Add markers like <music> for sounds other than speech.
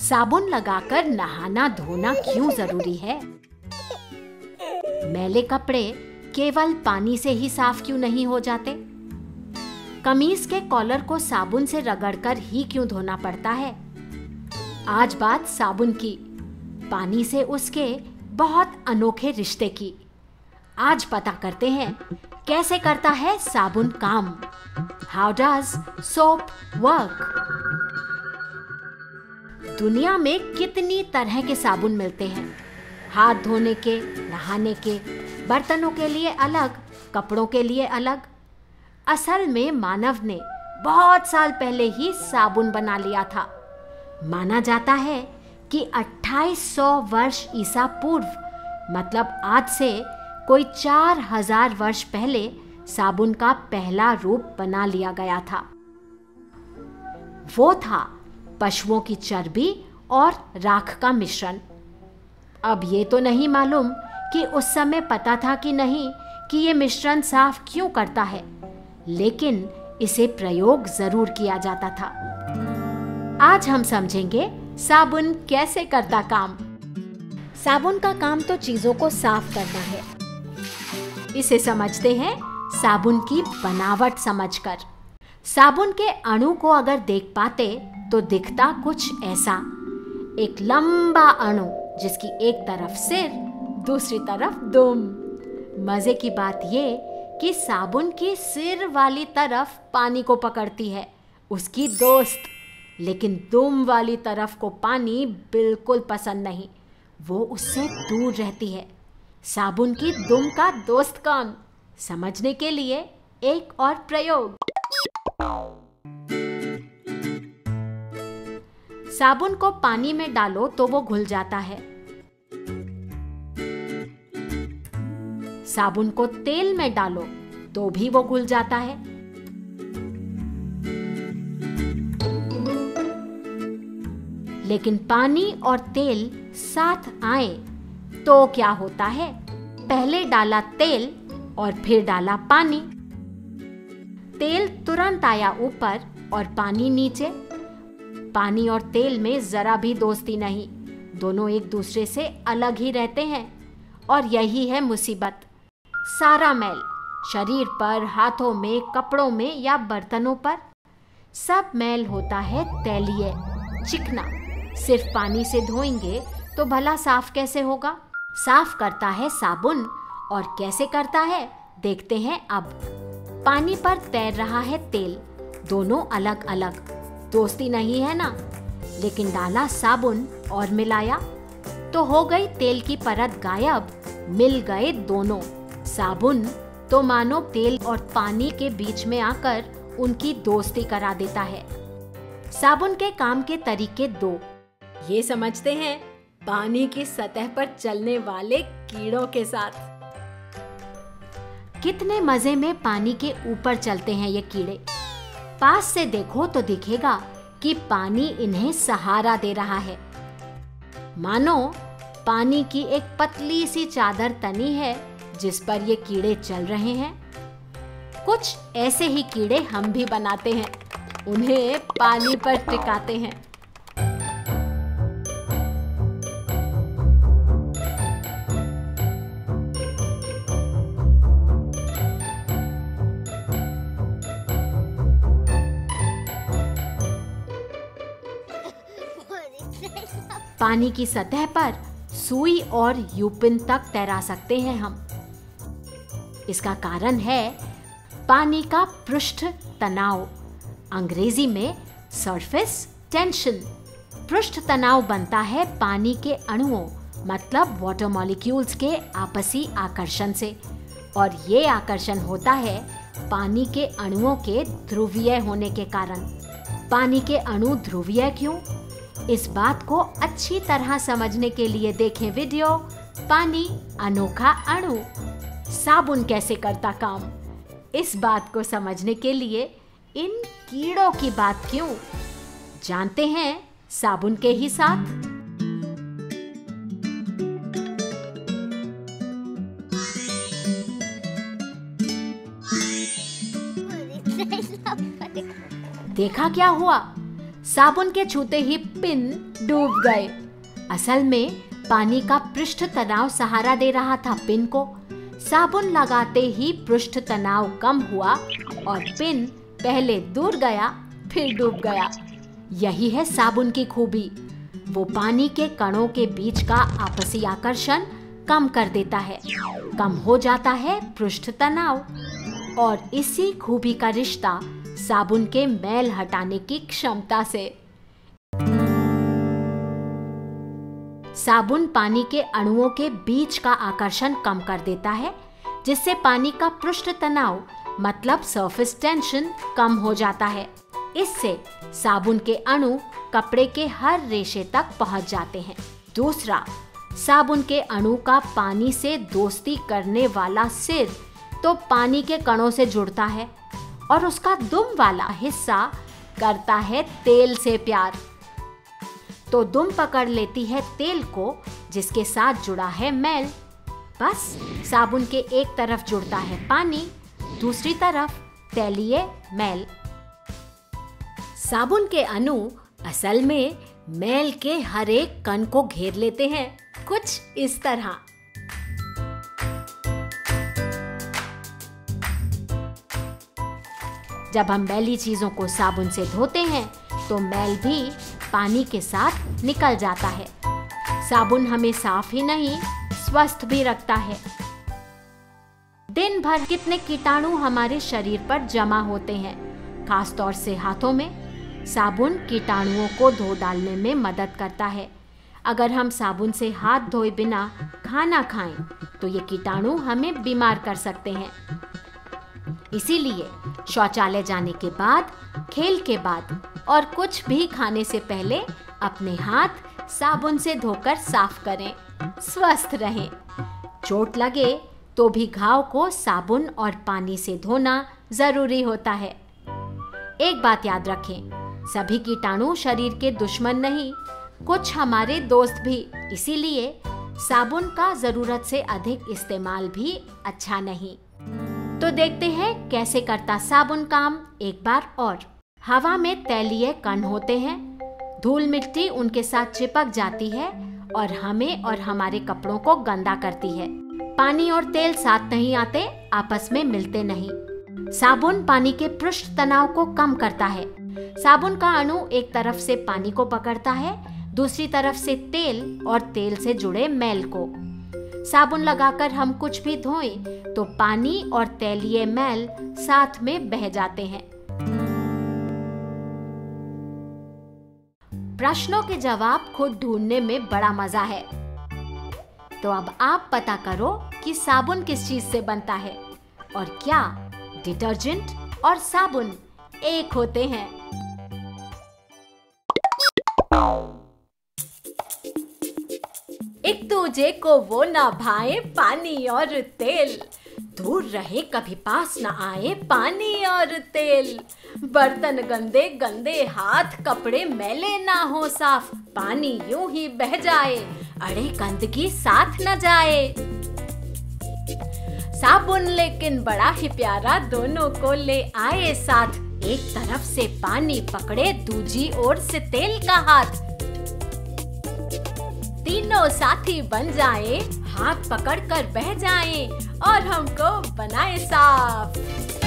साबुन लगाकर नहाना धोना क्यों ज़रूरी है? मैले कपड़े केवल पानी से ही साफ़ क्यों नहीं हो जाते? कमीज के कॉलर को साबुन से रगड़कर ही क्यों धोना पड़ता है? आज बात साबुन की, पानी से उसके बहुत अनोखे रिश्ते की। आज पता करते हैं कैसे करता है साबुन काम। हाउ डज सोप वर्क दुनिया में कितनी तरह के साबुन मिलते हैं? हाथ धोने के, नहाने के, बर्तनों के लिए अलग, कपड़ों के लिए अलग। असल में मानव ने बहुत साल पहले ही साबुन बना लिया था। माना जाता है कि 2800 वर्ष ईसा पूर्व मतलब आज से कोई चार हज़ार वर्ष पहले साबुन का पहला रूप बना लिया गया था। वो था पशुओं की चर्बी और राख का मिश्रण। अब ये तो नहीं मालूम कि उस समय पता था कि नहीं कि ये मिश्रण साफ़ क्यों करता है, लेकिन इसे प्रयोग ज़रूर किया जाता था। आज हम समझेंगे साबुन कैसे करता काम। साबुन का काम तो चीज़ों को साफ़ करना है। इसे समझते हैं साबुन की बनावट समझकर। साबुन के अणु को अगर देख पाते तो दिखता कुछ ऐसा। एक लंबा अणु, जिसकी एक तरफ़ सिर, दूसरी तरफ़ दुम। मज़े की बात ये कि साबुन की सिर वाली तरफ़ पानी को पकड़ती है, उसकी दोस्त। लेकिन दुम वाली तरफ़ को पानी बिल्कुल पसंद नहीं, वो उससे दूर रहती है। साबुन की दुम का दोस्त कौन? समझने के लिए एक और प्रयोग। साबुन को पानी में डालो तो वो घुल जाता है। साबुन को तेल में डालो तो भी वो घुल जाता है। लेकिन पानी और तेल साथ आए तो क्या होता है? पहले डाला तेल और फिर डाला पानी। तेल तुरंत आया ऊपर और पानी नीचे। पानी और तेल में जरा भी दोस्ती नहीं। दोनों एक दूसरे से अलग ही रहते हैं और यही है मुसीबत। सारा मैल शरीर पर, हाथों में, कपड़ों में या बर्तनों पर। सब मैल होता है तैलीय, चिकना। सिर्फ़ पानी से धोएँगे तो भला साफ़ कैसे होगा? साफ़ करता है साबुन और कैसे करता है? देखते हैं अब। पानी पर तैर रहा है तेल। दोनों अलग अलग दोस्ती नहीं है ना? लेकिन डाला साबुन और मिलाया तो हो गई तेल की परत गायब, मिल गए दोनों। साबुन तो मानो तेल और पानी के बीच में आकर उनकी दोस्ती करा देता है। साबुन के काम के तरीके दो। ये समझते हैं, पानी की सतह पर चलने वाले कीड़ों के साथ। कितने मज़े में पानी के ऊपर चलते हैं ये कीड़े। पास से देखो तो दिखेगा कि पानी इन्हें सहारा दे रहा है। मानो, पानी की एक पतली सी चादर तनी है जिस पर ये कीड़े चल रहे हैं। कुछ ऐसे ही कीड़े हम भी बनाते हैं। उन्हें पानी पर टिकाते हैं। पानी की सतह पर सुई और यूपिन तक तैरा सकते हैं हम। इसका कारण है पानी का पृष्ठ तनाव। अंग्रेज़ी में सरफेस टेंशन पृष्ठ तनाव बनता है पानी के अणुओं मतलब वाटर मॉलिक्यूल्स के आपसी आकर्षण से। और ये आकर्षण होता है पानी के अणुओं के ध्रुवीय होने के कारण। पानी के अणु ध्रुवीय क्यों? इस बात को अच्छी तरह समझने के लिए देखें वीडियो पानी अनोखा अणु साबुन कैसे करता काम। इस बात को समझने के लिए इन कीड़ों की बात क्यों? जानते हैं साबुन के ही साथ। <laughs> देखा क्या हुआ? साबुन के छूते ही पिन डूब गए। असल में पानी का पृष्ठ तनाव सहारा दे रहा था पिन को। साबुन लगाते ही पृष्ठ तनाव कम हुआ और पिन पहले दूर गया, फिर डूब गया। यही है साबुन की खूबी। वो पानी के कणों के बीच का आपसी आकर्षण कम कर देता है। कम हो जाता है पृष्ठ तनाव। और इसी खूबी का रिश्ता साबुन के मैल हटाने की क्षमता से। साबुन पानी के अणुओं के बीच का आकर्षण कम कर देता है, जिससे पानी का पृष्ठ तनाव मतलब सरफेस टेंशन कम हो जाता है। इससे साबुन के अणु कपड़े के हर रेशे तक पहुँच जाते हैं। दूसरा, साबुन के अणु का पानी से दोस्ती करने वाला सिर तो पानी के कणों से जुड़ता है। और उसका दुम वाला हिस्सा करता है तेल से प्यार। तो दुम पकड़ लेती है तेल को, जिसके साथ जुड़ा है मैल। बस, साबुन के एक तरफ़ जुड़ता है पानी, दूसरी तरफ़ तैलीय मैल। साबुन के अणु असल में मैल के हर एक कण को घेर लेते हैं। कुछ इस तरह। जब हम मैली चीज़ों को साबुन से धोते हैं तो मैल भी पानी के साथ निकल जाता है। साबुन हमें साफ़ ही नहीं, स्वस्थ भी रखता है। दिन भर कितने कीटाणु हमारे शरीर पर जमा होते हैं। खास तौर से हाथों में, साबुन कीटाणुओं को धो डालने में मदद करता है। अगर हम साबुन से हाथ धोए बिना खाना खाएँ तो ये कीटाणु हमें बीमार कर सकते हैं। इसीलिए शौचालय जाने के बाद, खेल के बाद और कुछ भी खाने से पहले अपने हाथ साबुन से धोकर साफ़ करें, स्वस्थ रहें। चोट लगे तो भी घाव को साबुन और पानी से धोना ज़रूरी होता है। एक बात याद रखें, सभी कीटाणु शरीर के दुश्मन नहीं, कुछ हमारे दोस्त भी, इसीलिए साबुन का ज़रूरत से अधिक इस्तेमाल भी अच्छा नहीं। देखते हैं कैसे करता साबुन काम एक बार और। हवा में तैलीय कण होते हैं। धूल मिट्टी उनके साथ चिपक जाती है और हमें और हमारे कपड़ों को गंदा करती है। पानी और तेल साथ नहीं आते, आपस में मिलते नहीं। साबुन पानी के पृष्ठ तनाव को कम करता है। साबुन का अणु एक तरफ़ से पानी को पकड़ता है, दूसरी तरफ़ से तेल और तेल से जुड़े मैल को। साबुन लगाकर हम कुछ भी धोएँ तो पानी और तैलीय मैल साथ में बह जाते हैं। प्रश्नों के जवाब खुद ढूँढने में बड़ा मज़ा है। तो अब आप पता करो कि साबुन किस चीज़ से बनता है और क्या डिटर्जेंट और साबुन एक होते हैं। एक दूजे को वो ना भाए पानी और तेल। दूर रहे, कभी पास न आए पानी और तेल। बर्तन गंदे गंदे हाथ, कपड़े मैले ना हो साफ़, पानी यूँ ही बह जाए, अड़े गंदगी साथ न जाए। साबुन लेकिन बड़ा ही प्यारा, दोनों को ले आए साथ। एक तरफ़ से पानी पकड़े, दूजी ओर से तेल का हाथ। तीनों साथी बन जाए हाथ पकड़ कर बह जाए और हमको बनाए साफ़।